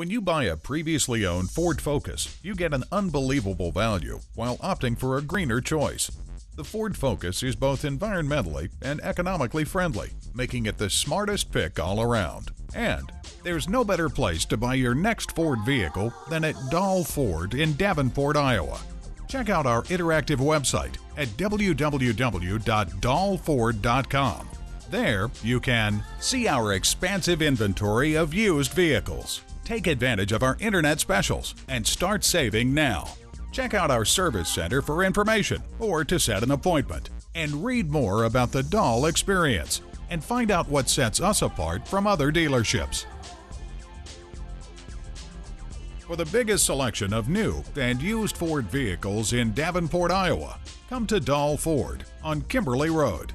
When you buy a previously owned Ford Focus, you get an unbelievable value while opting for a greener choice. The Ford Focus is both environmentally and economically friendly, making it the smartest pick all around. And there's no better place to buy your next Ford vehicle than at Dahl Ford in Davenport, Iowa. Check out our interactive website at www.dahlford.com. There, you can see our expansive inventory of used vehicles, take advantage of our internet specials, and start saving now. Check out our service center for information or to set an appointment, and read more about the Dahl experience and find out what sets us apart from other dealerships. For the biggest selection of new and used Ford vehicles in Davenport, Iowa, come to Dahl Ford on Kimberly Road.